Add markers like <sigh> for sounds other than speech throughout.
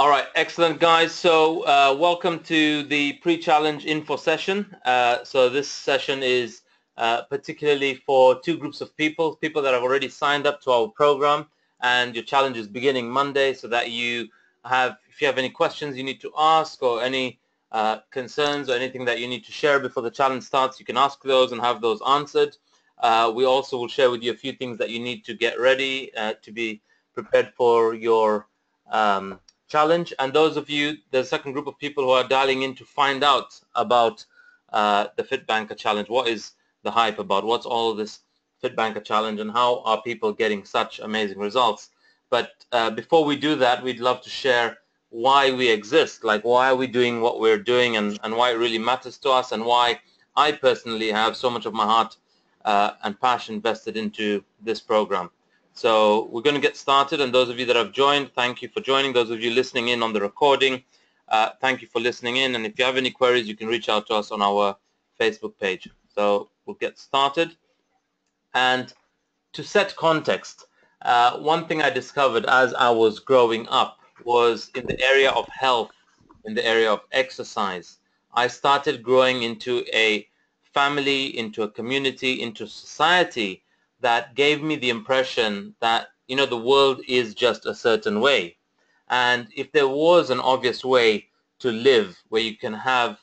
All right, excellent guys. So uh, welcome to the pre-challenge info session. Uh, so this session is uh, particularly for two groups of people, people that have already signed up to our program and your challenge is beginning Monday so that you have, if you have any questions you need to ask or any uh, concerns or anything that you need to share before the challenge starts, you can ask those and have those answered. Uh, we also will share with you a few things that you need to get ready uh, to be prepared for your um, challenge. And those of you, the second group of people who are dialing in to find out about uh, the FitBanker challenge, what is the hype about? What's all this FitBanker challenge and how are people getting such amazing results? But uh, before we do that, we'd love to share why we exist, like why are we doing what we're doing and, and why it really matters to us and why I personally have so much of my heart uh, and passion vested into this program. So we're going to get started and those of you that have joined, thank you for joining. Those of you listening in on the recording, uh, thank you for listening in. And if you have any queries, you can reach out to us on our Facebook page. So we'll get started. And to set context, uh, one thing I discovered as I was growing up was in the area of health, in the area of exercise. I started growing into a family, into a community, into society that gave me the impression that, you know, the world is just a certain way. And if there was an obvious way to live where you can have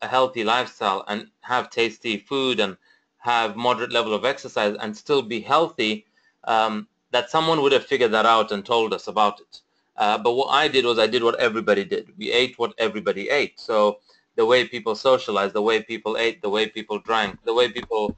a healthy lifestyle and have tasty food and have moderate level of exercise and still be healthy, um, that someone would have figured that out and told us about it. Uh, but what I did was I did what everybody did. We ate what everybody ate. So the way people socialized, the way people ate, the way people drank, the way people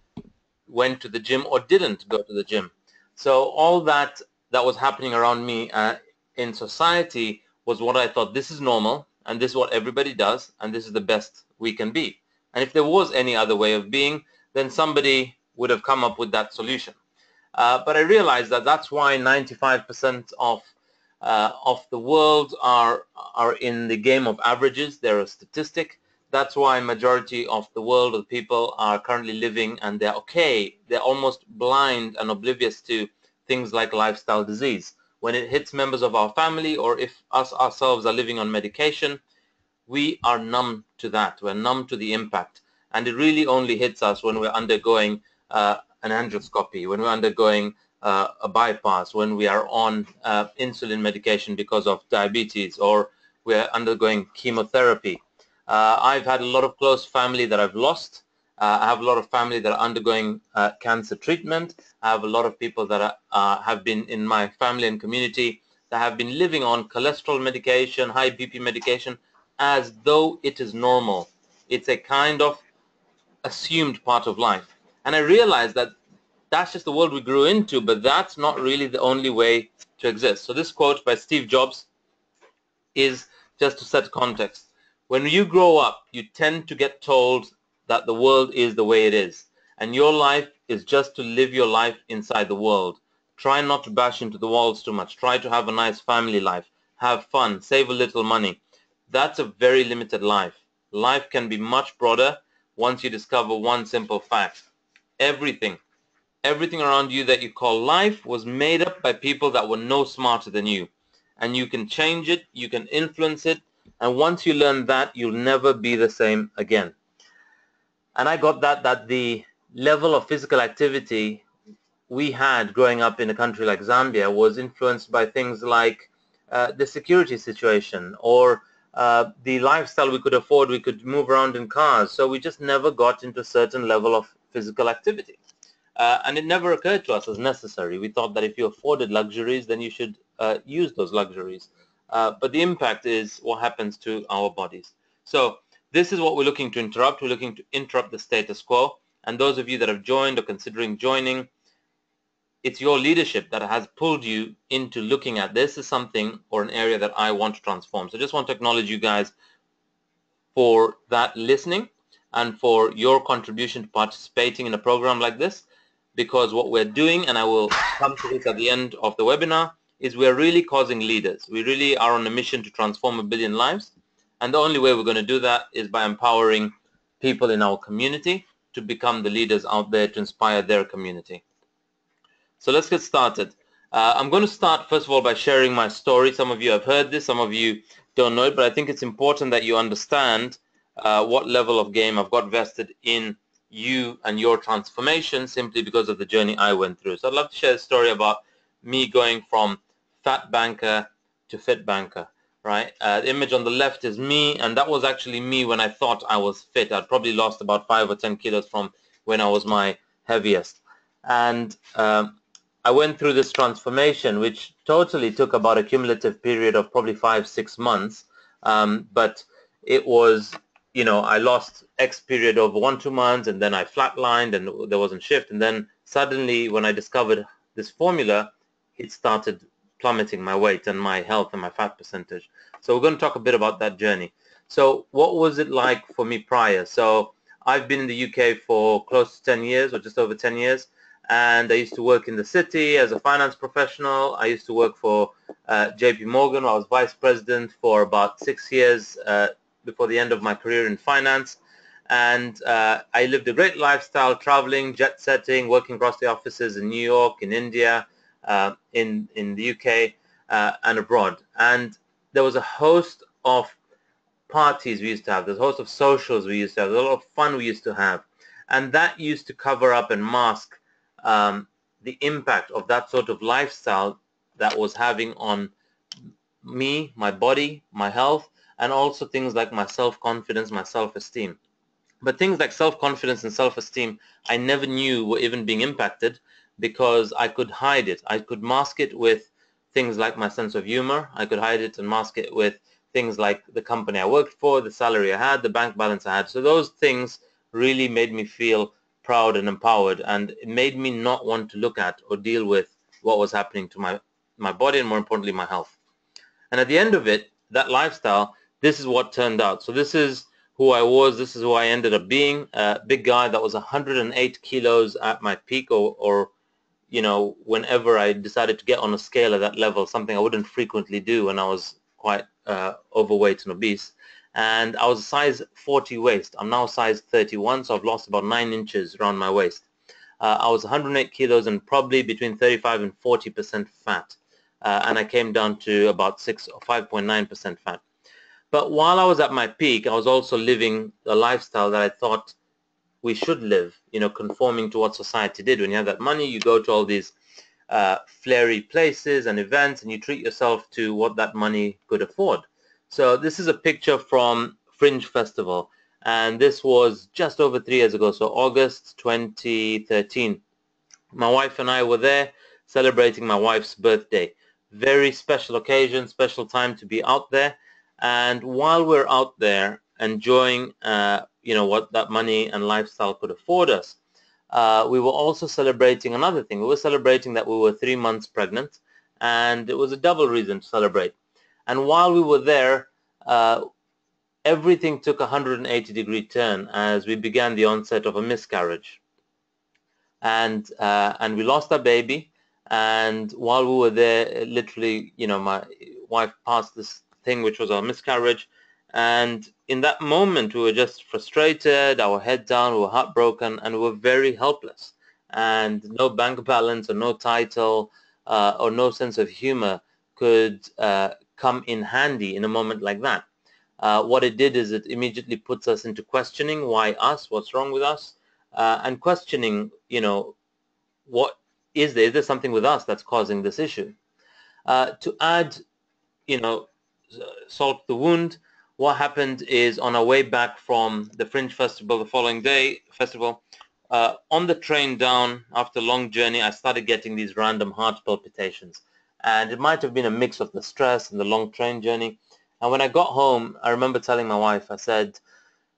went to the gym or didn't go to the gym. So all that that was happening around me uh, in society was what I thought this is normal and this is what everybody does and this is the best we can be. And if there was any other way of being, then somebody would have come up with that solution. Uh, but I realized that that's why 95% of uh, of the world are are in the game of averages. They're a statistic, that's why majority of the world of people are currently living and they're okay. They're almost blind and oblivious to things like lifestyle disease. When it hits members of our family or if us ourselves are living on medication, we are numb to that. We're numb to the impact. And it really only hits us when we're undergoing uh, an angioscopy, when we're undergoing uh, a bypass, when we are on uh, insulin medication because of diabetes, or we're undergoing chemotherapy. Uh, I've had a lot of close family that I've lost. Uh, I have a lot of family that are undergoing uh, cancer treatment. I have a lot of people that are, uh, have been in my family and community that have been living on cholesterol medication, high BP medication, as though it is normal. It's a kind of assumed part of life. And I realized that that's just the world we grew into, but that's not really the only way to exist. So this quote by Steve Jobs is just to set context. When you grow up, you tend to get told that the world is the way it is. And your life is just to live your life inside the world. Try not to bash into the walls too much. Try to have a nice family life. Have fun. Save a little money. That's a very limited life. Life can be much broader once you discover one simple fact. Everything, everything around you that you call life was made up by people that were no smarter than you. And you can change it, you can influence it, and once you learn that, you'll never be the same again. And I got that, that the level of physical activity we had growing up in a country like Zambia was influenced by things like uh, the security situation or uh, the lifestyle we could afford. We could move around in cars. So we just never got into a certain level of physical activity. Uh, and it never occurred to us as necessary. We thought that if you afforded luxuries, then you should uh, use those luxuries. Uh, but the impact is what happens to our bodies. So this is what we're looking to interrupt. We're looking to interrupt the status quo. And those of you that have joined or considering joining, it's your leadership that has pulled you into looking at this as something or an area that I want to transform. So I just want to acknowledge you guys for that listening and for your contribution to participating in a program like this because what we're doing, and I will come to this at the end of the webinar, is we're really causing leaders. We really are on a mission to transform a billion lives. And the only way we're going to do that is by empowering people in our community to become the leaders out there to inspire their community. So let's get started. Uh, I'm going to start first of all by sharing my story. Some of you have heard this, some of you don't know it, but I think it's important that you understand uh, what level of game I've got vested in you and your transformation simply because of the journey I went through. So I'd love to share a story about me going from fat banker to fit banker, right? Uh, the image on the left is me, and that was actually me when I thought I was fit. I'd probably lost about five or 10 kilos from when I was my heaviest. And um, I went through this transformation, which totally took about a cumulative period of probably five, six months. Um, but it was you know, I lost X period of one, two months and then I flatlined and there wasn't shift. And then suddenly when I discovered this formula, it started plummeting my weight and my health and my fat percentage. So we're going to talk a bit about that journey. So what was it like for me prior? So I've been in the UK for close to 10 years or just over 10 years. And I used to work in the city as a finance professional. I used to work for uh, JP Morgan. I was vice president for about six years uh, before the end of my career in finance. And uh, I lived a great lifestyle, traveling, jet setting, working across the offices in New York, in India, uh, in, in the UK, uh, and abroad. And there was a host of parties we used to have. There's a host of socials we used to have. A lot of fun we used to have. And that used to cover up and mask um, the impact of that sort of lifestyle that was having on me, my body, my health, and also things like my self-confidence, my self-esteem. But things like self-confidence and self-esteem, I never knew were even being impacted because I could hide it. I could mask it with things like my sense of humor. I could hide it and mask it with things like the company I worked for, the salary I had, the bank balance I had. So those things really made me feel proud and empowered and it made me not want to look at or deal with what was happening to my, my body and more importantly my health. And at the end of it, that lifestyle this is what turned out. So this is who I was. This is who I ended up being. A big guy that was 108 kilos at my peak or, or you know, whenever I decided to get on a scale at that level, something I wouldn't frequently do when I was quite uh, overweight and obese. And I was a size 40 waist. I'm now size 31, so I've lost about 9 inches around my waist. Uh, I was 108 kilos and probably between 35 and 40% fat. Uh, and I came down to about 6 or 5.9% fat. But while I was at my peak, I was also living a lifestyle that I thought we should live, you know, conforming to what society did. When you have that money, you go to all these uh, flary places and events and you treat yourself to what that money could afford. So this is a picture from Fringe Festival and this was just over three years ago, so August 2013. My wife and I were there celebrating my wife's birthday. Very special occasion, special time to be out there and while we're out there enjoying, uh, you know, what that money and lifestyle could afford us, uh, we were also celebrating another thing. We were celebrating that we were three months pregnant, and it was a double reason to celebrate. And while we were there, uh, everything took a 180 degree turn as we began the onset of a miscarriage. And, uh, and we lost our baby. And while we were there, literally, you know, my wife passed this thing, which was our miscarriage. And in that moment, we were just frustrated, our head down, we were heartbroken, and we were very helpless. And no bank balance or no title uh, or no sense of humor could uh, come in handy in a moment like that. Uh, what it did is it immediately puts us into questioning why us, what's wrong with us, uh, and questioning, you know, what is there? Is there something with us that's causing this issue? Uh, to add, you know, salt the wound. What happened is on our way back from the Fringe Festival the following day, festival, uh, on the train down after a long journey, I started getting these random heart palpitations. And it might have been a mix of the stress and the long train journey. And when I got home, I remember telling my wife, I said,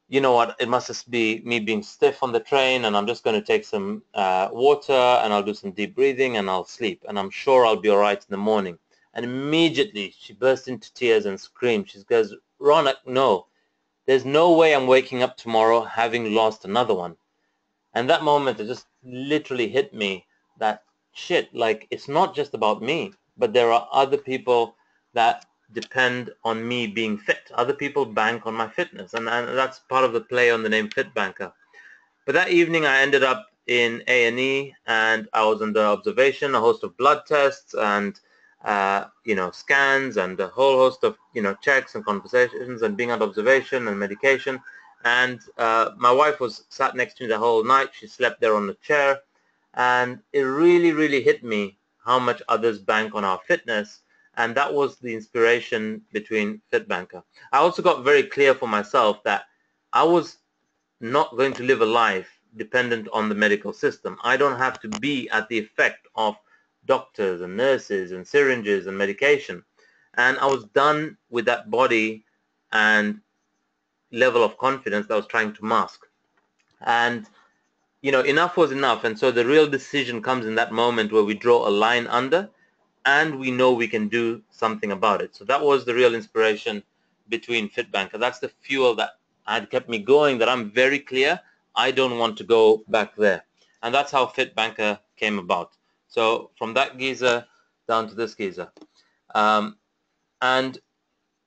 you know what, it must just be me being stiff on the train and I'm just going to take some uh, water and I'll do some deep breathing and I'll sleep. And I'm sure I'll be all right in the morning. And immediately she burst into tears and screamed. She goes, Ronak, no. There's no way I'm waking up tomorrow having lost another one. And that moment, it just literally hit me that shit, like it's not just about me, but there are other people that depend on me being fit. Other people bank on my fitness. And, and that's part of the play on the name Fit Banker. But that evening I ended up in A&E and I was under observation, a host of blood tests and uh, you know scans and a whole host of you know checks and conversations and being under observation and medication. And uh, my wife was sat next to me the whole night. She slept there on the chair, and it really really hit me how much others bank on our fitness and that was the inspiration between FitBanker. I also got very clear for myself that I was not going to live a life dependent on the medical system. I don't have to be at the effect of doctors and nurses and syringes and medication. And I was done with that body and level of confidence that I was trying to mask. And, you know, enough was enough. And so the real decision comes in that moment where we draw a line under and we know we can do something about it. So that was the real inspiration between FitBanker. That's the fuel that had kept me going, that I'm very clear I don't want to go back there. And that's how FitBanker came about. So from that geezer down to this geezer. Um, and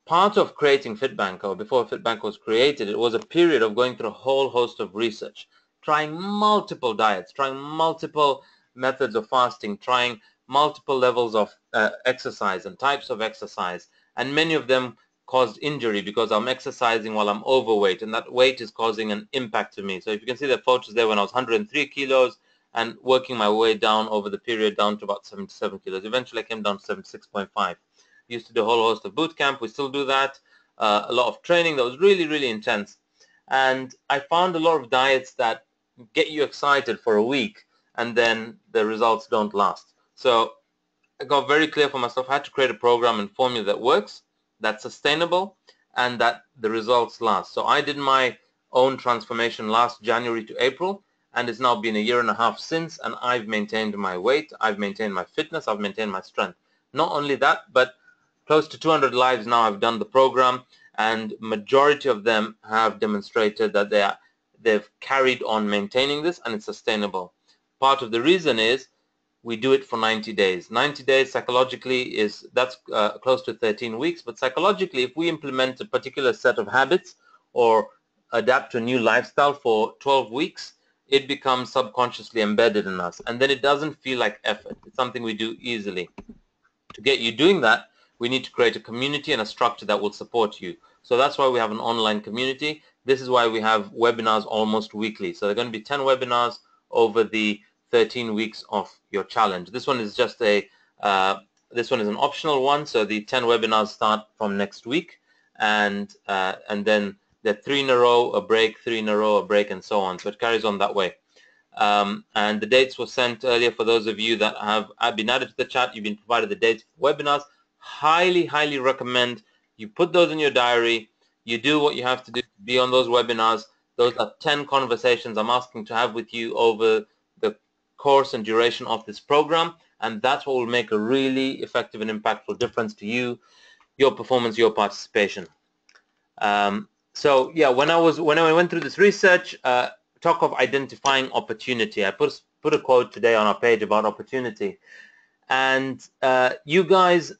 part of creating FitBanker, or before FitBanker was created, it was a period of going through a whole host of research, trying multiple diets, trying multiple methods of fasting, trying multiple levels of uh, exercise and types of exercise and many of them caused injury because I'm exercising while I'm overweight and that weight is causing an impact to me. So if you can see the photos there when I was 103 kilos and working my way down over the period down to about 77 kilos. Eventually I came down to 76.5. Used to do a whole host of boot camp. We still do that. Uh, a lot of training that was really, really intense. And I found a lot of diets that get you excited for a week and then the results don't last. So I got very clear for myself. I had to create a program and formula that works, that's sustainable, and that the results last. So I did my own transformation last January to April, and it's now been a year and a half since, and I've maintained my weight, I've maintained my fitness, I've maintained my strength. Not only that, but close to 200 lives now I've done the program, and majority of them have demonstrated that they are, they've carried on maintaining this, and it's sustainable. Part of the reason is we do it for 90 days. 90 days psychologically is, that's uh, close to 13 weeks, but psychologically if we implement a particular set of habits or adapt to a new lifestyle for 12 weeks, it becomes subconsciously embedded in us and then it doesn't feel like effort. It's something we do easily. To get you doing that, we need to create a community and a structure that will support you. So that's why we have an online community. This is why we have webinars almost weekly. So there are going to be 10 webinars over the 13 weeks of your challenge. This one is just a, uh, this one is an optional one, so the 10 webinars start from next week, and uh, and then the three in a row, a break, three in a row, a break, and so on. So it carries on that way. Um, and the dates were sent earlier for those of you that have, have been added to the chat. You've been provided the dates for webinars. Highly, highly recommend you put those in your diary. You do what you have to do to be on those webinars. Those are 10 conversations I'm asking to have with you over the course and duration of this program and that's what will make a really effective and impactful difference to you, your performance, your participation. Um, so yeah, when I was when I went through this research, uh, talk of identifying opportunity. I put put a quote today on our page about opportunity, and uh, you guys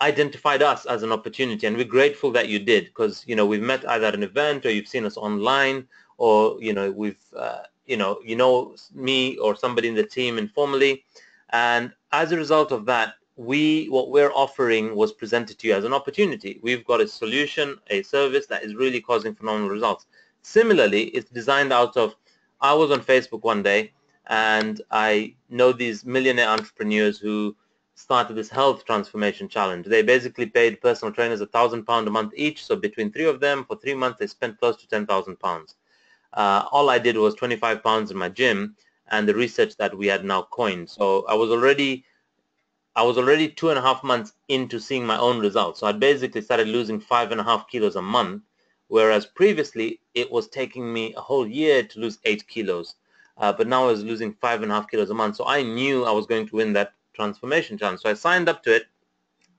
identified us as an opportunity, and we're grateful that you did because you know we've met either at an event or you've seen us online, or you know we've uh, you know, you know me or somebody in the team informally. And as a result of that, we what we're offering was presented to you as an opportunity. We've got a solution, a service that is really causing phenomenal results. Similarly, it's designed out of, I was on Facebook one day and I know these millionaire entrepreneurs who started this health transformation challenge. They basically paid personal trainers a thousand pound a month each. So between three of them, for three months, they spent close to ten thousand pounds uh, all I did was 25 pounds in my gym and the research that we had now coined. So I was already I was already two and a half months into seeing my own results. So I basically started losing five and a half kilos a month, whereas previously it was taking me a whole year to lose eight kilos. Uh, but now I was losing five and a half kilos a month. So I knew I was going to win that transformation challenge. So I signed up to it.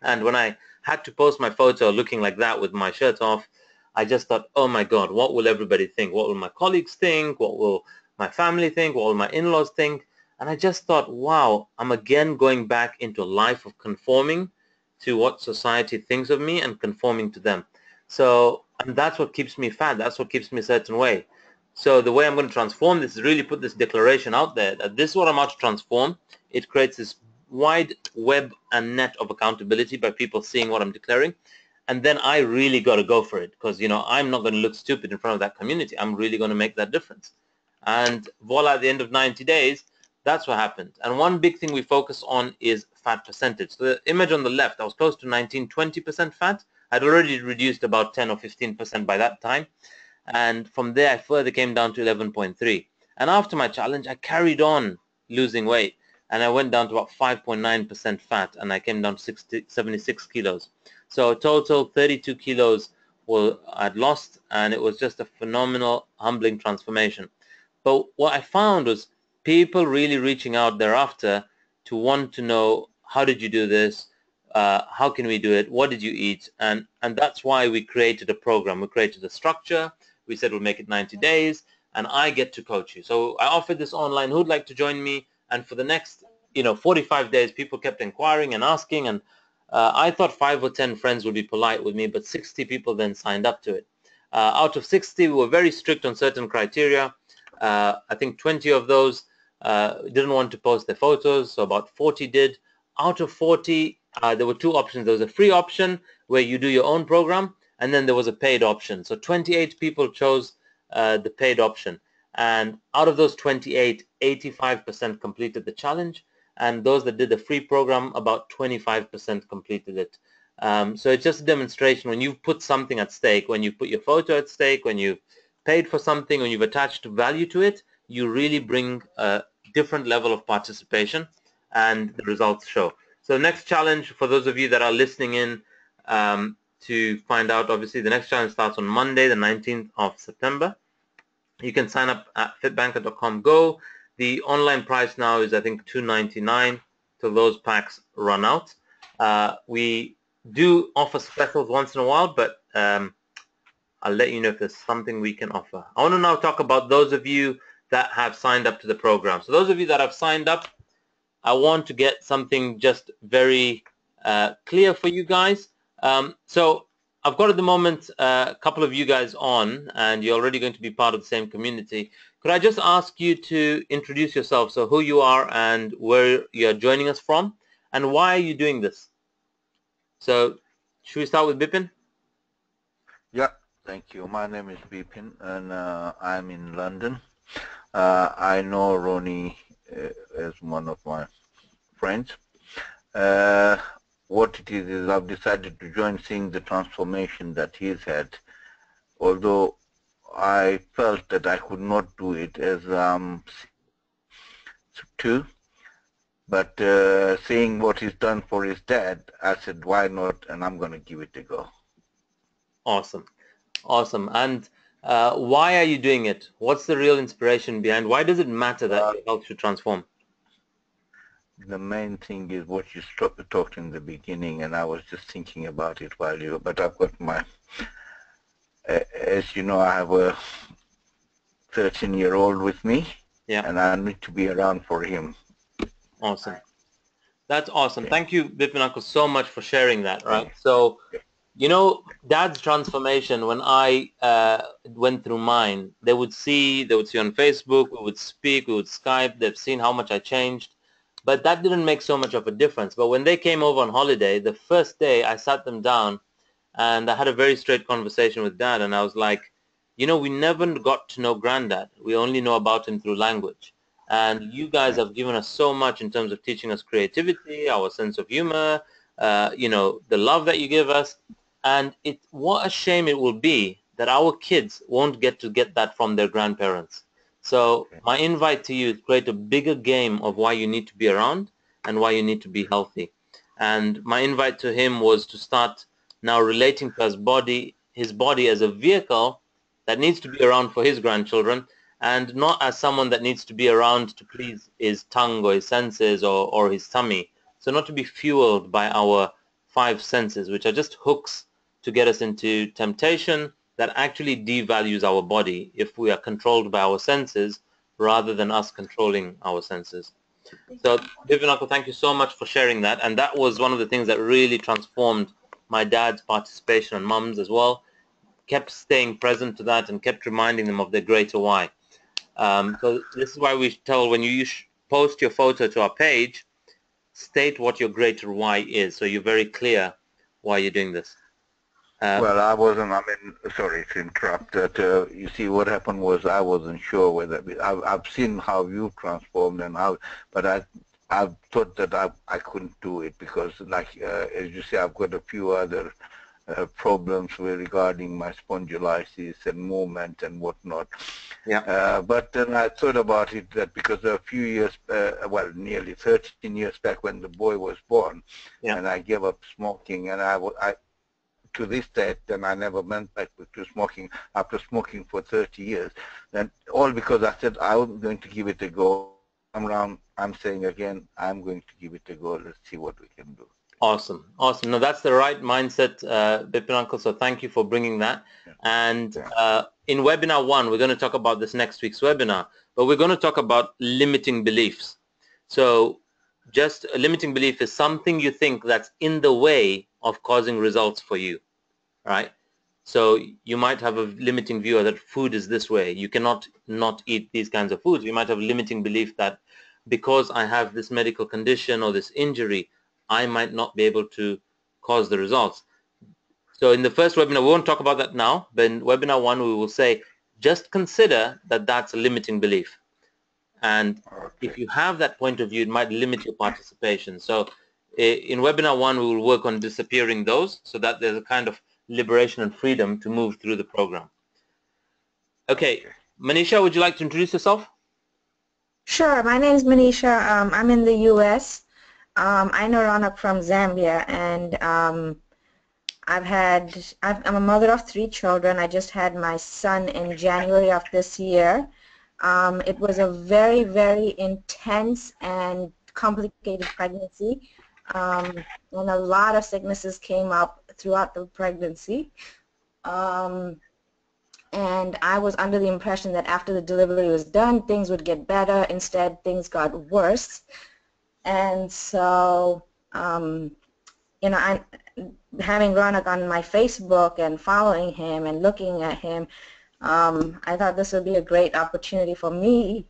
And when I had to post my photo looking like that with my shirt off, I just thought, oh my God, what will everybody think? What will my colleagues think? What will my family think? What will my in-laws think? And I just thought, wow, I'm again going back into a life of conforming to what society thinks of me and conforming to them. So, and that's what keeps me fat. That's what keeps me a certain way. So the way I'm going to transform this is really put this declaration out there that this is what I'm about to transform. It creates this wide web and net of accountability by people seeing what I'm declaring. And then I really got to go for it because, you know, I'm not going to look stupid in front of that community. I'm really going to make that difference. And voila, at the end of 90 days, that's what happened. And one big thing we focus on is fat percentage. So the image on the left, I was close to 19, 20% fat. I'd already reduced about 10 or 15% by that time. And from there, I further came down to 11.3. And after my challenge, I carried on losing weight. And I went down to about 5.9% fat. And I came down to 60, 76 kilos. So total 32 kilos were, I'd lost. And it was just a phenomenal, humbling transformation. But what I found was people really reaching out thereafter to want to know, how did you do this? Uh, how can we do it? What did you eat? And, and that's why we created a program. We created a structure. We said we'll make it 90 days and I get to coach you. So I offered this online. Who'd like to join me? And for the next, you know, 45 days, people kept inquiring and asking. And uh, I thought five or 10 friends would be polite with me, but 60 people then signed up to it. Uh, out of 60, we were very strict on certain criteria. Uh, I think 20 of those uh, didn't want to post their photos, so about 40 did. Out of 40, uh, there were two options. There was a free option where you do your own program, and then there was a paid option. So 28 people chose uh, the paid option. And out of those 28, 85% completed the challenge. And those that did the free program, about 25% completed it. Um, so it's just a demonstration when you put something at stake, when you put your photo at stake, when you've paid for something, when you've attached value to it, you really bring a different level of participation and the results show. So next challenge for those of you that are listening in, um, to find out. Obviously, the next challenge starts on Monday, the 19th of September. You can sign up at fitbanker.com go. The online price now is, I think, 299 till those packs run out. Uh, we do offer specials once in a while, but um, I'll let you know if there's something we can offer. I want to now talk about those of you that have signed up to the program. So those of you that have signed up, I want to get something just very uh, clear for you guys. Um, so I've got at the moment uh, a couple of you guys on and you're already going to be part of the same community. Could I just ask you to introduce yourself, so who you are and where you're joining us from and why are you doing this? So should we start with Bipin? Yeah, thank you. My name is Bipin and uh, I'm in London. Uh, I know Ronnie uh, as one of my friends. Uh, what it is is I've decided to join seeing the transformation that he's had, although I felt that I could not do it as um too. But uh, seeing what he's done for his dad, I said, why not? And I'm going to give it a go. Awesome. Awesome. And uh, why are you doing it? What's the real inspiration behind? Why does it matter that uh, helps you transform? the main thing is what you stopped talked in the beginning, and I was just thinking about it while you. But I've got my, as you know, I have a 13-year-old with me, yeah, and I need to be around for him. Awesome. That's awesome. Yeah. Thank you, Bipin so much for sharing that. Right. So, you know, Dad's transformation. When I uh, went through mine, they would see, they would see on Facebook, we would speak, we would Skype. They've seen how much I changed but that didn't make so much of a difference. But when they came over on holiday, the first day I sat them down and I had a very straight conversation with dad and I was like, you know, we never got to know granddad. We only know about him through language. And you guys have given us so much in terms of teaching us creativity, our sense of humor, uh, you know, the love that you give us. And it, what a shame it will be that our kids won't get to get that from their grandparents. So my invite to you is create a bigger game of why you need to be around and why you need to be healthy. And my invite to him was to start now relating to his body, his body as a vehicle that needs to be around for his grandchildren and not as someone that needs to be around to please his tongue or his senses or, or his tummy. So not to be fueled by our five senses, which are just hooks to get us into temptation that actually devalues our body if we are controlled by our senses rather than us controlling our senses. So Bipin thank you so much for sharing that. And that was one of the things that really transformed my dad's participation and mum's as well. kept staying present to that and kept reminding them of their greater why. Um, so this is why we tell when you post your photo to our page, state what your greater why is. So you're very clear why you're doing this. Uh, well, I wasn't. I mean, sorry to interrupt. That uh, you see, what happened was I wasn't sure whether I've, I've seen how you've transformed and how, but I I thought that I I couldn't do it because, like uh, as you say, I've got a few other uh, problems with regarding my spondylitis and movement and whatnot. Yeah. Uh, but then I thought about it that because a few years, uh, well, nearly 13 years back when the boy was born, yeah. and I gave up smoking, and I, I to this day, then I never went back to smoking after smoking for 30 years. And all because I said I'm going to give it a go. I'm around, I'm saying again, I'm going to give it a go. Let's see what we can do. Awesome, awesome. No, that's the right mindset, uh, Bipin Uncle. So thank you for bringing that. Yeah. And uh, in webinar one, we're going to talk about this next week's webinar, but we're going to talk about limiting beliefs. So just a limiting belief is something you think that's in the way of causing results for you, right? So you might have a limiting view that food is this way. You cannot not eat these kinds of foods. You might have a limiting belief that because I have this medical condition or this injury, I might not be able to cause the results. So in the first webinar, we won't talk about that now, but in webinar one, we will say, just consider that that's a limiting belief. And okay. if you have that point of view, it might limit your participation. So eh, in webinar one, we will work on disappearing those so that there's a kind of liberation and freedom to move through the program. Okay, Manisha, would you like to introduce yourself? Sure, my name is Manisha. Um, I'm in the U.S. Um, I know Ronak from Zambia, and um, I've had, i am a mother of three children. I just had my son in January of this year. Um, it was a very, very intense and complicated pregnancy, um, and a lot of sicknesses came up throughout the pregnancy. Um, and I was under the impression that after the delivery was done, things would get better. Instead, things got worse. And so, um, you know, I, having Ronak on my Facebook and following him and looking at him, um, I thought this would be a great opportunity for me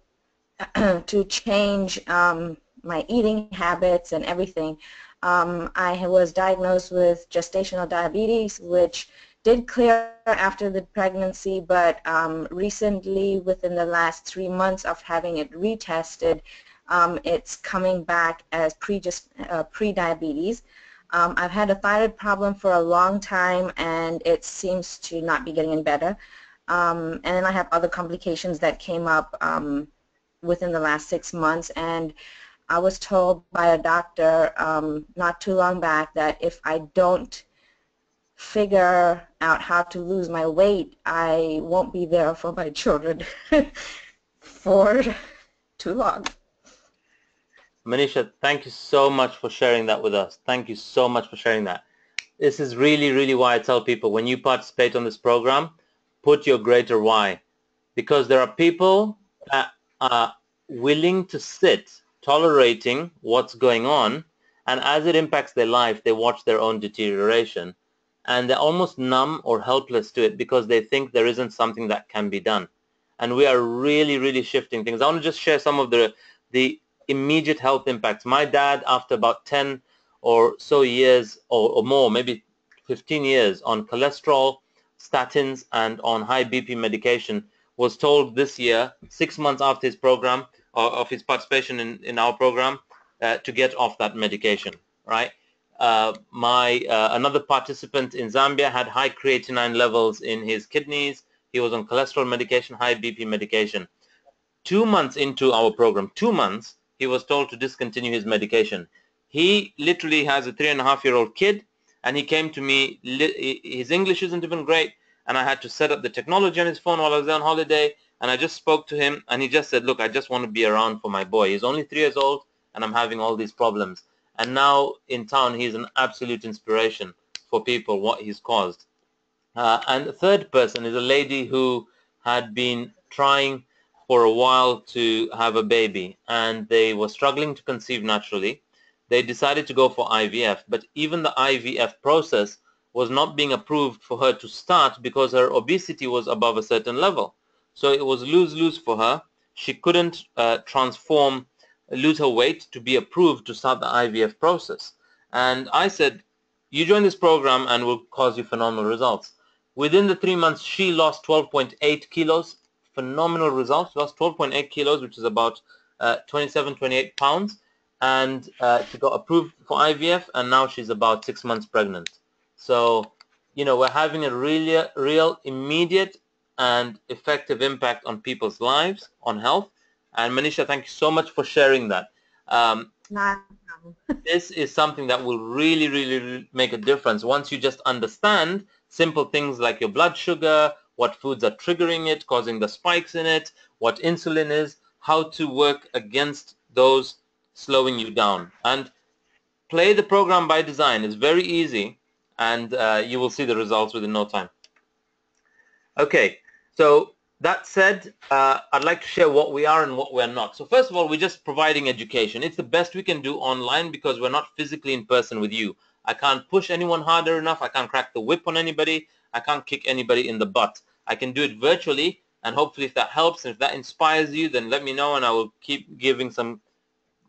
<clears throat> to change um, my eating habits and everything. Um, I was diagnosed with gestational diabetes, which did clear after the pregnancy, but um, recently, within the last three months of having it retested, um, it's coming back as pre uh, pre-diabetes. Um, I've had a thyroid problem for a long time and it seems to not be getting any better. Um, and then I have other complications that came up um, within the last six months and I was told by a doctor um, not too long back that if I don't figure out how to lose my weight, I won't be there for my children <laughs> for too long. Manisha, thank you so much for sharing that with us. Thank you so much for sharing that. This is really, really why I tell people when you participate on this program, put your greater why. Because there are people that are willing to sit tolerating what's going on and as it impacts their life, they watch their own deterioration and they're almost numb or helpless to it because they think there isn't something that can be done. And we are really, really shifting things. I want to just share some of the, the immediate health impacts. My dad, after about 10 or so years or, or more, maybe 15 years on cholesterol, statins, and on high BP medication, was told this year, six months after his program, of his participation in, in our program, uh, to get off that medication, right? Uh, my uh, another participant in Zambia had high creatinine levels in his kidneys. He was on cholesterol medication, high BP medication. Two months into our program, two months, he was told to discontinue his medication. He literally has a three and a half year old kid and he came to me, his English isn't even great and I had to set up the technology on his phone while I was on holiday and I just spoke to him and he just said, look, I just want to be around for my boy. He's only three years old and I'm having all these problems. And now in town, he's an absolute inspiration for people, what he's caused. Uh, and the third person is a lady who had been trying for a while to have a baby and they were struggling to conceive naturally. They decided to go for IVF, but even the IVF process was not being approved for her to start because her obesity was above a certain level. So it was lose-lose for her. She couldn't uh, transform, lose her weight to be approved to start the IVF process. And I said, you join this program and we'll cause you phenomenal results. Within the three months, she lost 12.8 kilos, phenomenal results, lost 12.8 kilos, which is about uh, 27, 28 pounds. And uh, she got approved for IVF, and now she's about six months pregnant. So, you know, we're having a really, real immediate and effective impact on people's lives, on health. And Manisha, thank you so much for sharing that. Um, <laughs> this is something that will really, really, really make a difference once you just understand simple things like your blood sugar, what foods are triggering it, causing the spikes in it, what insulin is, how to work against those slowing you down. And play the program by design. It's very easy and uh, you will see the results within no time. Okay, so that said, uh, I'd like to share what we are and what we're not. So first of all, we're just providing education. It's the best we can do online because we're not physically in person with you. I can't push anyone harder enough. I can't crack the whip on anybody. I can't kick anybody in the butt. I can do it virtually and hopefully if that helps and if that inspires you, then let me know and I will keep giving some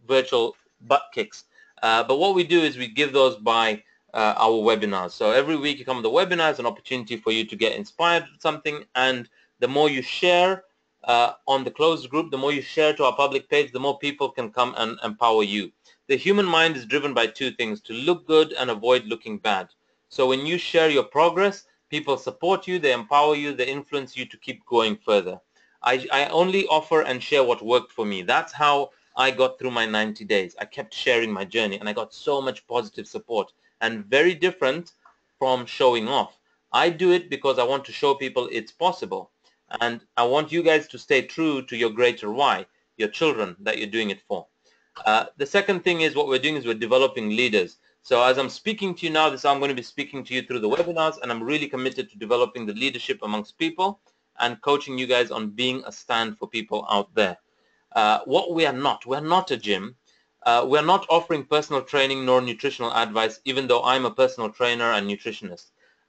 virtual butt kicks. Uh, but what we do is we give those by uh, our webinars. So every week you come to the webinars, an opportunity for you to get inspired with something and the more you share uh, on the closed group, the more you share to our public page, the more people can come and empower you. The human mind is driven by two things, to look good and avoid looking bad. So when you share your progress, people support you, they empower you, they influence you to keep going further. I, I only offer and share what worked for me. That's how I got through my 90 days. I kept sharing my journey and I got so much positive support and very different from showing off. I do it because I want to show people it's possible. And I want you guys to stay true to your greater why, your children that you're doing it for. Uh, the second thing is what we're doing is we're developing leaders. So as I'm speaking to you now, this I'm going to be speaking to you through the webinars, and I'm really committed to developing the leadership amongst people and coaching you guys on being a stand for people out there. Uh, what we are not, we're not a gym. Uh, we're not offering personal training nor nutritional advice, even though I'm a personal trainer and nutritionist.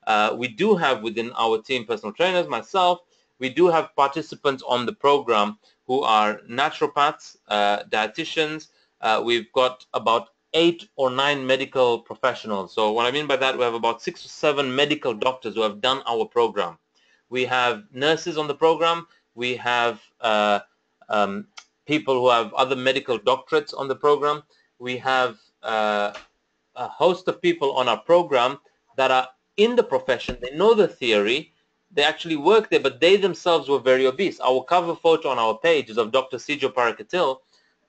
Uh, we do have within our team personal trainers, myself, we do have participants on the program who are naturopaths, uh, dietitians. Uh, we've got about eight or nine medical professionals. So what I mean by that, we have about six or seven medical doctors who have done our program. We have nurses on the program. We have uh, um, people who have other medical doctorates on the program. We have uh, a host of people on our program that are in the profession. They know the theory they actually work there, but they themselves were very obese. Our cover photo on our page is of Dr. Sijo Parakatil,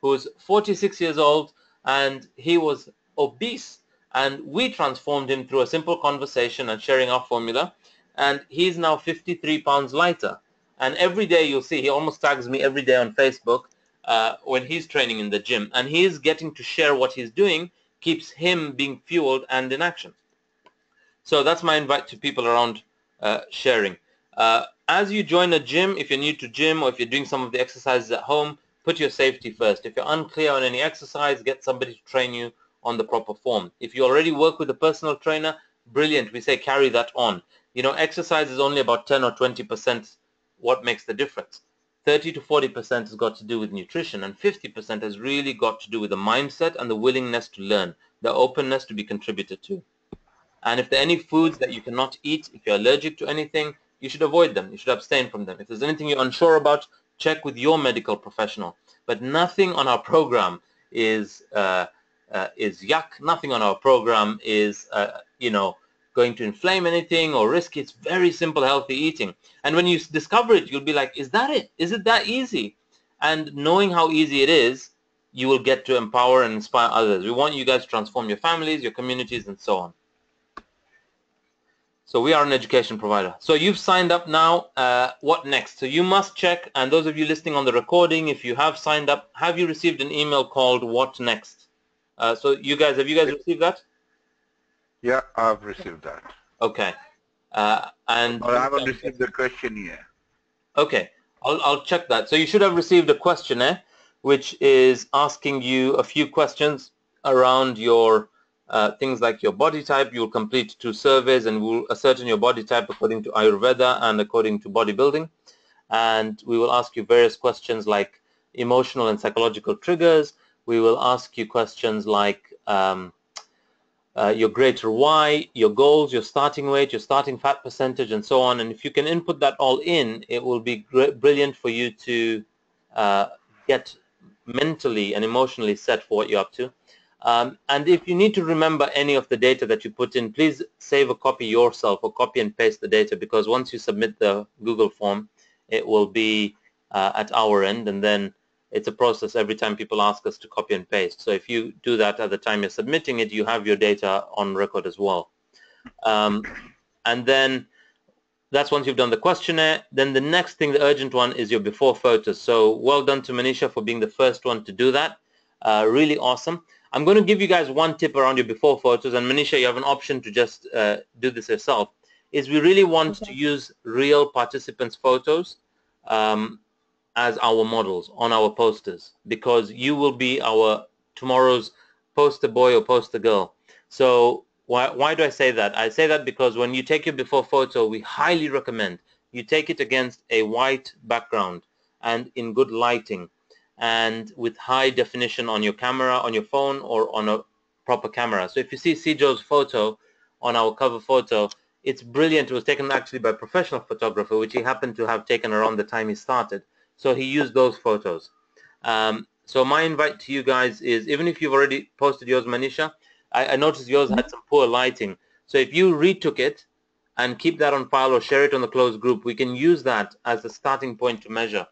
who's 46 years old, and he was obese. And we transformed him through a simple conversation and sharing our formula, and he's now 53 pounds lighter. And every day you'll see, he almost tags me every day on Facebook uh, when he's training in the gym. And he's getting to share what he's doing, keeps him being fueled and in action. So that's my invite to people around uh, sharing. Uh, as you join a gym, if you're new to gym or if you're doing some of the exercises at home, put your safety first. If you're unclear on any exercise, get somebody to train you on the proper form. If you already work with a personal trainer, brilliant. We say carry that on. You know, exercise is only about 10 or 20% what makes the difference. 30 to 40% has got to do with nutrition and 50% has really got to do with the mindset and the willingness to learn, the openness to be contributed to. And if there are any foods that you cannot eat, if you're allergic to anything, you should avoid them. You should abstain from them. If there's anything you're unsure about, check with your medical professional. But nothing on our program is uh, uh, is yuck. Nothing on our program is uh, you know going to inflame anything or risk. It's very simple, healthy eating. And when you discover it, you'll be like, is that it? Is it that easy? And knowing how easy it is, you will get to empower and inspire others. We want you guys to transform your families, your communities, and so on. So we are an education provider. So you've signed up now. Uh, what next? So you must check, and those of you listening on the recording, if you have signed up, have you received an email called What Next? Uh, so you guys, have you guys received that? Yeah, I've received that. Okay. Uh, and I haven't received the questionnaire. Okay, I'll, I'll check that. So you should have received a questionnaire, which is asking you a few questions around your uh, things like your body type. You'll complete two surveys and we'll ascertain your body type according to Ayurveda and according to bodybuilding. And we will ask you various questions like emotional and psychological triggers. We will ask you questions like um, uh, your greater why, your goals, your starting weight, your starting fat percentage, and so on. And if you can input that all in, it will be brilliant for you to uh, get mentally and emotionally set for what you're up to. Um, and if you need to remember any of the data that you put in, please save a copy yourself or copy and paste the data because once you submit the Google form, it will be uh, at our end and then it's a process every time people ask us to copy and paste. So if you do that at the time you're submitting it, you have your data on record as well. Um, and then that's once you've done the questionnaire. Then the next thing, the urgent one, is your before photos. So well done to Manisha for being the first one to do that. Uh, really awesome. I'm going to give you guys one tip around your before photos, and Manisha, you have an option to just uh, do this yourself, is we really want okay. to use real participants' photos um, as our models on our posters because you will be our tomorrow's poster boy or poster girl. So why, why do I say that? I say that because when you take your before photo, we highly recommend you take it against a white background and in good lighting and with high definition on your camera, on your phone, or on a proper camera. So if you see Sijo's photo on our cover photo, it's brilliant. It was taken actually by a professional photographer, which he happened to have taken around the time he started. So he used those photos. Um, so my invite to you guys is, even if you've already posted yours, Manisha, I, I noticed yours had some poor lighting. So if you retook it and keep that on file or share it on the closed group, we can use that as a starting point to measure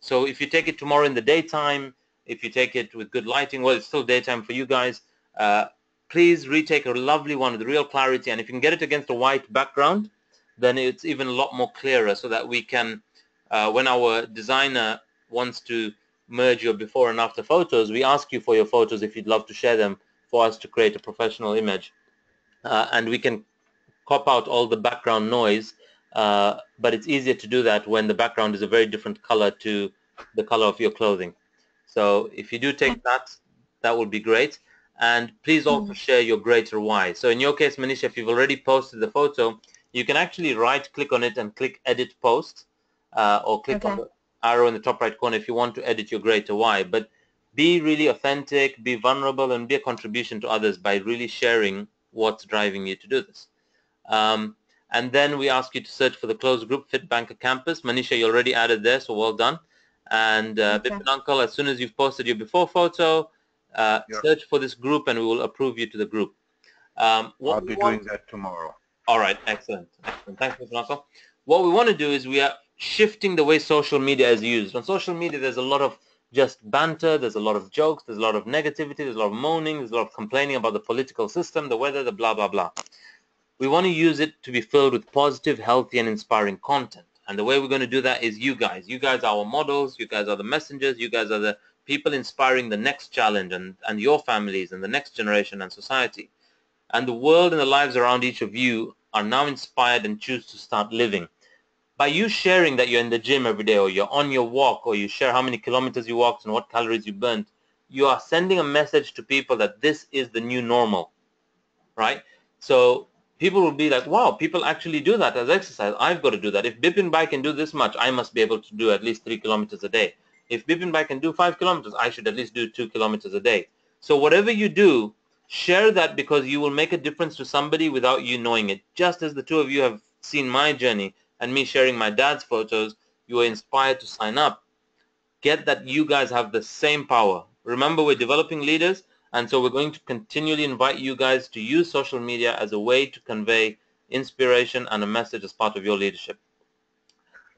so if you take it tomorrow in the daytime, if you take it with good lighting, well, it's still daytime for you guys. Uh, please retake a lovely one with real clarity. And if you can get it against a white background, then it's even a lot more clearer so that we can, uh, when our designer wants to merge your before and after photos, we ask you for your photos if you'd love to share them for us to create a professional image. Uh, and we can cop out all the background noise uh, but it's easier to do that when the background is a very different color to the color of your clothing. So if you do take that, that would be great. And please also mm-hmm. share your greater why. So in your case, Manisha, if you've already posted the photo, you can actually right click on it and click edit post uh, or click okay. on the arrow in the top right corner if you want to edit your grade greater why. But be really authentic, be vulnerable, and be a contribution to others by really sharing what's driving you to do this. Um, and then we ask you to search for the closed group Fit Banker Campus. Manisha, you already added there, so well done. And uh, okay. Uncle, as soon as you've posted your before photo, uh, search for this group and we will approve you to the group. Um, I'll be want... doing that tomorrow. All right, excellent. excellent. Thanks, Mr. Uncle. What we want to do is we are shifting the way social media is used. On social media, there's a lot of just banter, there's a lot of jokes, there's a lot of negativity, there's a lot of moaning, there's a lot of complaining about the political system, the weather, the blah, blah, blah we want to use it to be filled with positive, healthy, and inspiring content. And the way we're going to do that is you guys. You guys are our models. You guys are the messengers. You guys are the people inspiring the next challenge and, and your families and the next generation and society. And the world and the lives around each of you are now inspired and choose to start living. By you sharing that you're in the gym every day or you're on your walk or you share how many kilometers you walked and what calories you burned, you are sending a message to people that this is the new normal, right? So people will be like, wow, people actually do that as exercise. I've got to do that. If Bipin Bhai can do this much, I must be able to do at least three kilometers a day. If Bipin Bhai can do five kilometers, I should at least do two kilometers a day. So whatever you do, share that because you will make a difference to somebody without you knowing it. Just as the two of you have seen my journey and me sharing my dad's photos, you are inspired to sign up. Get that you guys have the same power. Remember, we're developing leaders and so we're going to continually invite you guys to use social media as a way to convey inspiration and a message as part of your leadership.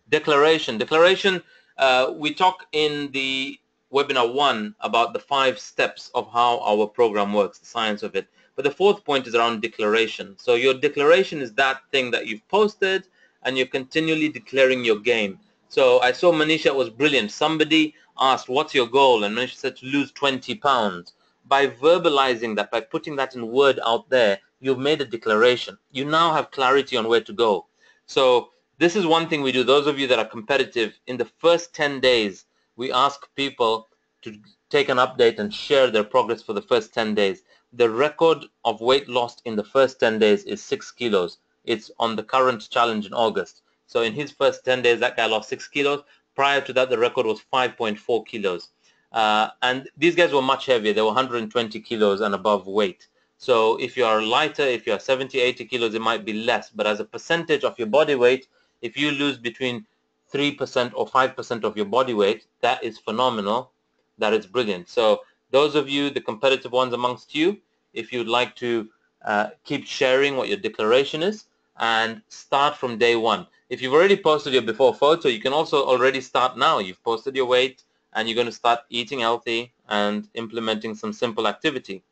Declaration. Declaration, uh, we talk in the webinar one about the five steps of how our program works, the science of it. But the fourth point is around declaration. So your declaration is that thing that you've posted and you're continually declaring your game. So I saw Manisha was brilliant. Somebody asked, what's your goal? And Manisha said to lose 20 pounds by verbalizing that, by putting that in word out there, you've made a declaration. You now have clarity on where to go. So this is one thing we do. Those of you that are competitive, in the first 10 days, we ask people to take an update and share their progress for the first 10 days. the record of weight lost in the first 10 days is 6 kilos. It's on the current challenge in August. So in his first 10 days, that guy lost 6 kilos. Prior to that, the record was 5.4 kilos. Uh, and these guys were much heavier. They were 120 kilos and above weight. So if you are lighter, if you are 70, 80 kilos, it might be less. But as a percentage of your body weight, if you lose between 3% or 5% of your body weight, that is phenomenal. That is brilliant. So those of you, the competitive ones amongst you, if you'd like to uh, keep sharing what your declaration is and start from day one. If you've already posted your before photo, you can also already start now. You've posted your weight and you're going to start eating healthy and implementing some simple activity.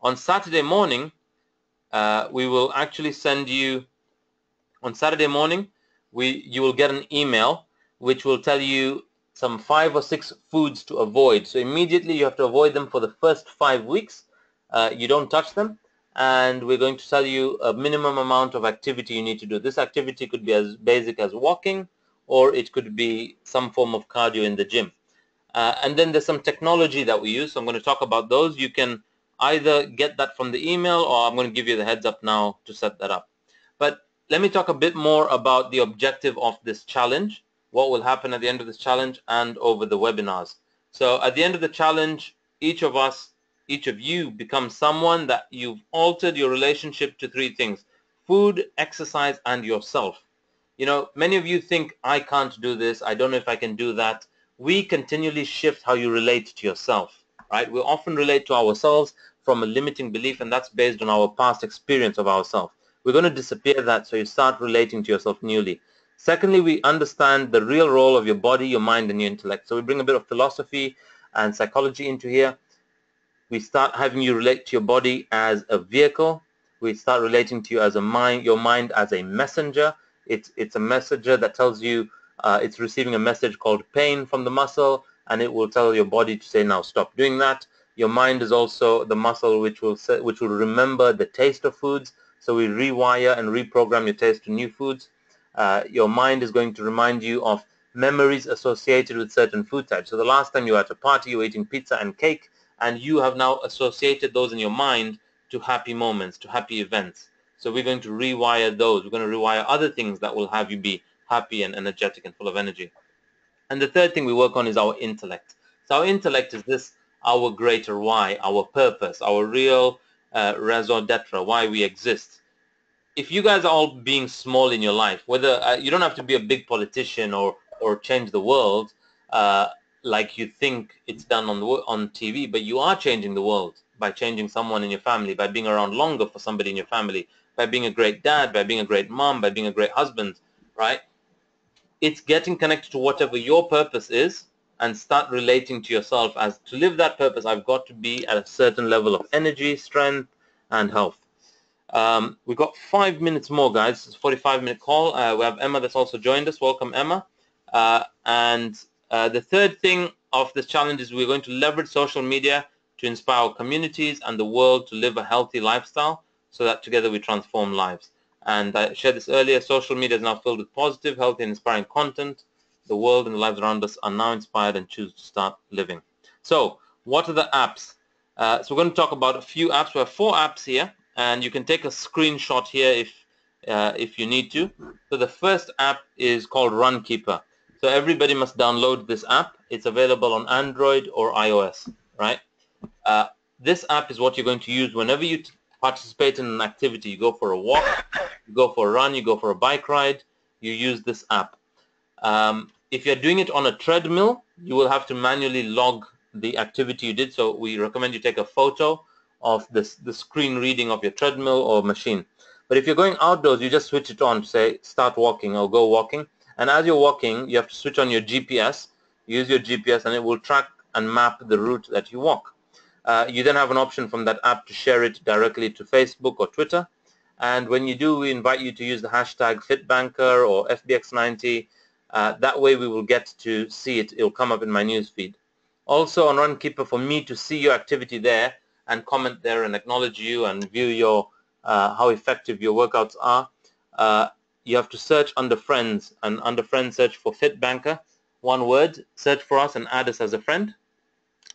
On Saturday morning, uh, we will actually send you, on Saturday morning, we you will get an email which will tell you some five or six foods to avoid. So immediately you have to avoid them for the first five weeks. Uh, you don't touch them and we're going to tell you a minimum amount of activity you need to do. This activity could be as basic as walking or it could be some form of cardio in the gym. Uh, and then there's some technology that we use. So I'm going to talk about those. You can either get that from the email or I'm going to give you the heads up now to set that up. But let me talk a bit more about the objective of this challenge, what will happen at the end of this challenge and over the webinars. So at the end of the challenge, each of us, each of you becomes someone that you've altered your relationship to three things, food, exercise, and yourself. You know, many of you think, I can't do this, I don't know if I can do that. We continually shift how you relate to yourself, right? We often relate to ourselves from a limiting belief, and that's based on our past experience of ourselves. We're going to disappear that so you start relating to yourself newly. Secondly, we understand the real role of your body, your mind, and your intellect. So we bring a bit of philosophy and psychology into here. We start having you relate to your body as a vehicle. We start relating to you as a mind, your mind as a messenger. It's, it's a messenger that tells you uh, it's receiving a message called pain from the muscle, and it will tell your body to say, now stop doing that. Your mind is also the muscle which will, which will remember the taste of foods so we rewire and reprogram your taste to new foods. Uh, your mind is going to remind you of memories associated with certain food types. So the last time you were at a party, you were eating pizza and cake, and you have now associated those in your mind to happy moments, to happy events. So we're going to rewire those. We're going to rewire other things that will have you be happy and energetic and full of energy. And the third thing we work on is our intellect. So our intellect is this, our greater why, our purpose, our real uh, raison d'etre, why we exist. If you guys are all being small in your life, whether uh, you don't have to be a big politician or or change the world uh, like you think it's done on the on TV, but you are changing the world by changing someone in your family, by being around longer for somebody in your family, by being a great dad, by being a great mom, by being a great husband, right? It's getting connected to whatever your purpose is and start relating to yourself as to live that purpose, I've got to be at a certain level of energy, strength, and health. Um, we've got five minutes more, guys. It's a 45 minute call. Uh, we have Emma that's also joined us. Welcome, Emma. Uh, and uh, the third thing of this challenge is we're going to leverage social media to inspire our communities and the world to live a healthy lifestyle so that together we transform lives. And I shared this earlier, social media is now filled with positive, healthy, and inspiring content the world and the lives around us are now inspired and choose to start living. So what are the apps? Uh, so we're going to talk about a few apps. We have four apps here, and you can take a screenshot here if uh, if you need to. So the first app is called Runkeeper. So everybody must download this app. It's available on Android or iOS, right? Uh, this app is what you're going to use whenever you participate in an activity. You go for a walk, you go for a run, you go for a bike ride, you use this app. Um, if you're doing it on a treadmill, you will have to manually log the activity you did. So we recommend you take a photo of this, the screen reading of your treadmill or machine. But if you're going outdoors, you just switch it on, say start walking or go walking. And as you're walking, you have to switch on your GPS, use your GPS, and it will track and map the route that you walk. Uh, you then have an option from that app to share it directly to Facebook or Twitter. And when you do, we invite you to use the hashtag FitBanker or FBX90 uh, that way we will get to see it. It'll come up in my newsfeed. Also on Runkeeper, for me to see your activity there and comment there and acknowledge you and view your uh, how effective your workouts are, uh, you have to search under friends and under friends search for FitBanker. One word, search for us and add us as a friend.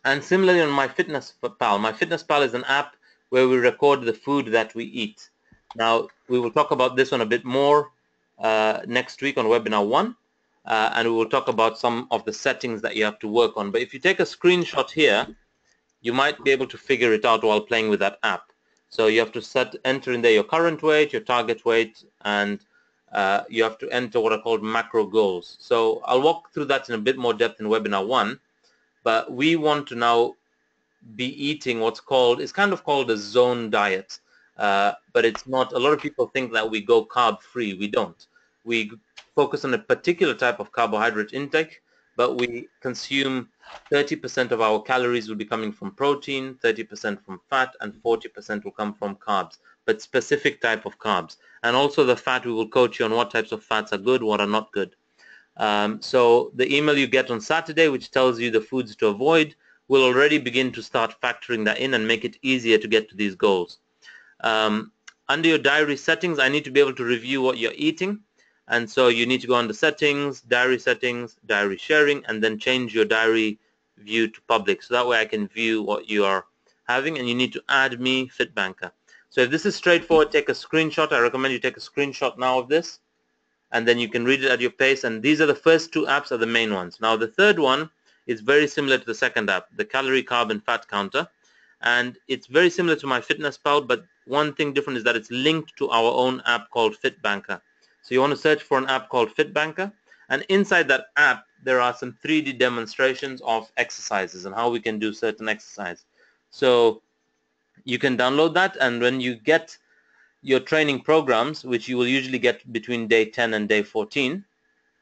And similarly on My Fitness Pal, My Fitness Pal is an app where we record the food that we eat. Now, we will talk about this one a bit more uh, next week on webinar one, uh, and we will talk about some of the settings that you have to work on. But if you take a screenshot here, you might be able to figure it out while playing with that app. So you have to set, enter in there your current weight, your target weight, and uh, you have to enter what are called macro goals. So I'll walk through that in a bit more depth in webinar one, but we want to now be eating what's called, it's kind of called a zone diet, uh, but it's not, a lot of people think that we go carb free. We don't. We focus on a particular type of carbohydrate intake, but we consume 30% of our calories will be coming from protein, 30% from fat, and 40% will come from carbs, but specific type of carbs. And also the fat, we will coach you on what types of fats are good, what are not good. Um, so the email you get on Saturday, which tells you the foods to avoid, will already begin to start factoring that in and make it easier to get to these goals. Um, under your diary settings, I need to be able to review what you're eating. And so you need to go under settings, diary settings, diary sharing, and then change your diary view to public. So that way I can view what you are having and you need to add me FitBanker. So if this is straightforward, take a screenshot. I recommend you take a screenshot now of this and then you can read it at your pace. And these are the first two apps are the main ones. Now the third one is very similar to the second app, the calorie, carb, and fat counter. And it's very similar to MyFitnessPal, but one thing different is that it's linked to our own app called FitBanker. So you want to search for an app called FitBanker. And inside that app, there are some 3D demonstrations of exercises and how we can do certain exercise. So you can download that and when you get your training programs, which you will usually get between day 10 and day 14,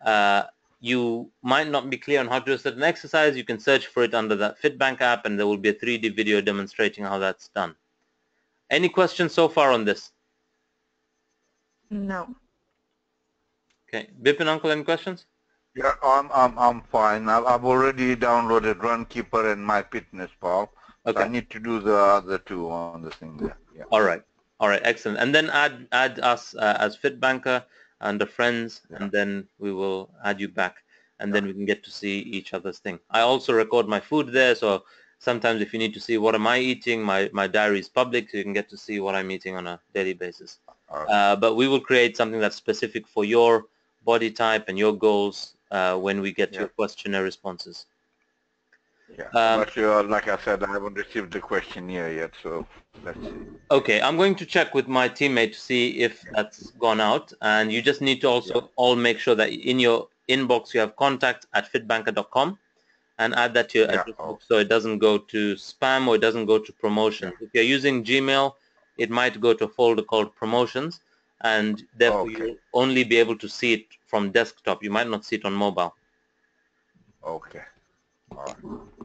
uh, you might not be clear on how to do a certain exercise, you can search for it under that FitBank app and there will be a 3D video demonstrating how that's done. Any questions so far on this? No. Okay. Bipin, Uncle, any questions? Yeah, I'm I'm I'm fine. I've, I've already downloaded Runkeeper and MyFitnessPal. Okay. So I need to do the other two on the thing there. Yeah. All right. All right. Excellent. And then add add us uh, as FitBanker and the friends, yeah. and then we will add you back, and yeah. then we can get to see each other's thing. I also record my food there, so sometimes if you need to see what am I eating, my my diary is public, so you can get to see what I'm eating on a daily basis. Right. Uh, but we will create something that's specific for your body type and your goals uh, when we get yeah. your questionnaire responses. Yeah, um, but uh, like I said, I haven't received the questionnaire yet, so let's see. Okay, I'm going to check with my teammate to see if that's gone out, and you just need to also yeah. all make sure that in your inbox you have contact at fitbanker.com and add that to your yeah. address book so it doesn't go to spam or it doesn't go to promotions. If you're using Gmail, it might go to a folder called promotions, and therefore okay. you'll only be able to see it from desktop. You might not see it on mobile. Okay.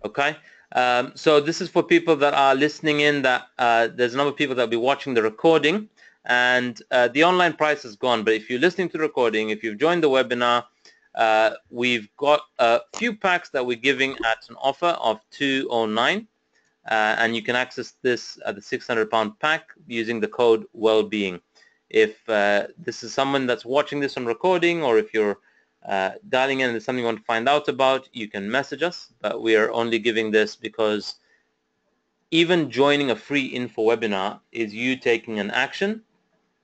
Okay. Um, so this is for people that are listening in that uh, there's a number of people that will be watching the recording and uh, the online price is gone. But if you're listening to the recording, if you've joined the webinar, uh, we've got a few packs that we're giving at an offer of 209 uh, and you can access this at the 600 pound pack using the code wellbeing if uh, this is someone that's watching this on recording or if you're uh, dialing in there's something you want to find out about, you can message us. But we are only giving this because even joining a free info webinar is you taking an action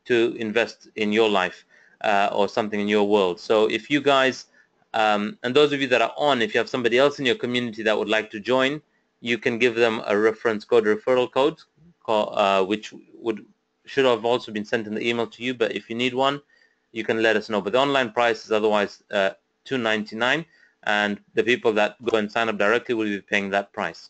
to invest in your life uh, or something in your world. So if you guys, um, and those of you that are on, if you have somebody else in your community that would like to join, you can give them a reference code, referral code, uh, which would should have also been sent in the email to you, but if you need one, you can let us know. But the online price is otherwise uh, 299 and the people that go and sign up directly will be paying that price.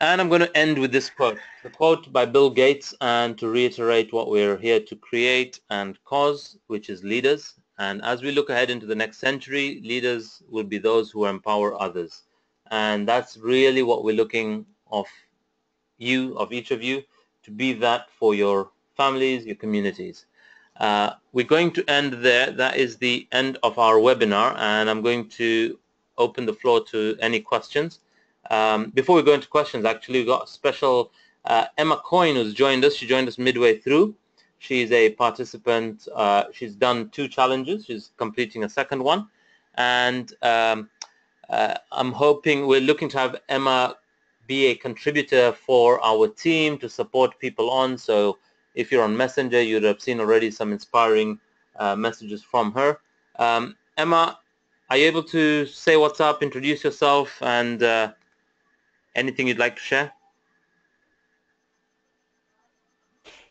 And I'm going to end with this quote, the quote by Bill Gates, and to reiterate what we're here to create and cause, which is leaders. And as we look ahead into the next century, leaders will be those who empower others. And that's really what we're looking of you, of each of you, to be that for your families, your communities. Uh, we're going to end there. That is the end of our webinar, and I'm going to open the floor to any questions. Um, before we go into questions, actually, we've got special uh, Emma Coyne who's joined us. She joined us midway through. She's a participant. Uh, she's done two challenges. She's completing a second one. And um, uh, I'm hoping we're looking to have Emma be a contributor for our team to support people on. So if you're on Messenger, you'd have seen already some inspiring uh, messages from her. Um, Emma, are you able to say what's up, introduce yourself, and uh, anything you'd like to share?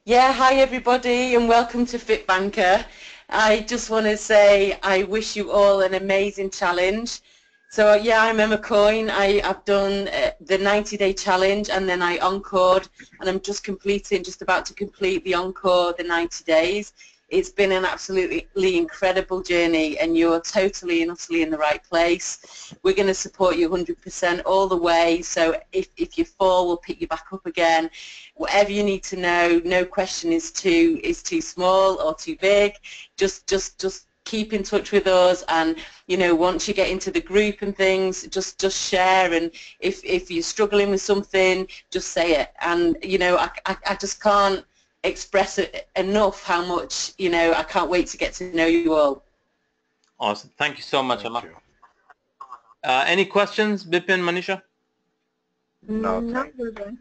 Yeah, hi everybody and welcome to FitBanker. I just want to say I wish you all an amazing challenge. So yeah, I'm Emma Coyne. I, have done uh, the 90-day challenge and then I encored and I'm just completing, just about to complete the encore, the 90 days. It's been an absolutely incredible journey and you're totally and utterly in the right place. We're going to support you 100% all the way. So if, if you fall, we'll pick you back up again. Whatever you need to know, no question is too is too small or too big. Just just just keep in touch with us and you know once you get into the group and things just just share and if if you're struggling with something just say it and you know I, I, I just can't express it enough how much you know I can't wait to get to know you all. Awesome. Thank you so much, Emma. Uh, any questions, Bipin, Manisha? No, Not thank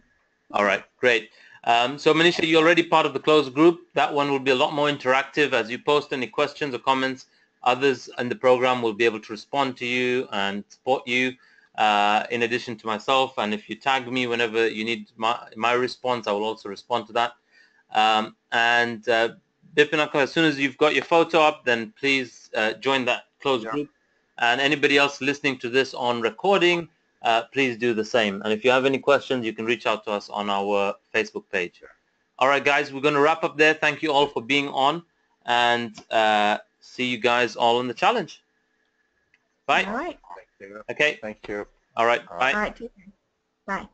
All right, great. Um, so Manisha, you're already part of the closed group. That one will be a lot more interactive. As you post any questions or comments, others in the program will be able to respond to you and support you uh, in addition to myself. And if you tag me whenever you need my, my response, I will also respond to that. Um, and uh, Bipin, as soon as you've got your photo up, then please uh, join that closed Yeah. group. And anybody else listening to this on recording, uh, please do the same. And if you have any questions, you can reach out to us on our Facebook page. All right, guys, we're going to wrap up there. Thank you all for being on, and uh, see you guys all in the challenge. Bye. All right. Thank you. Okay. Thank you. All right. All Bye. All right. Bye.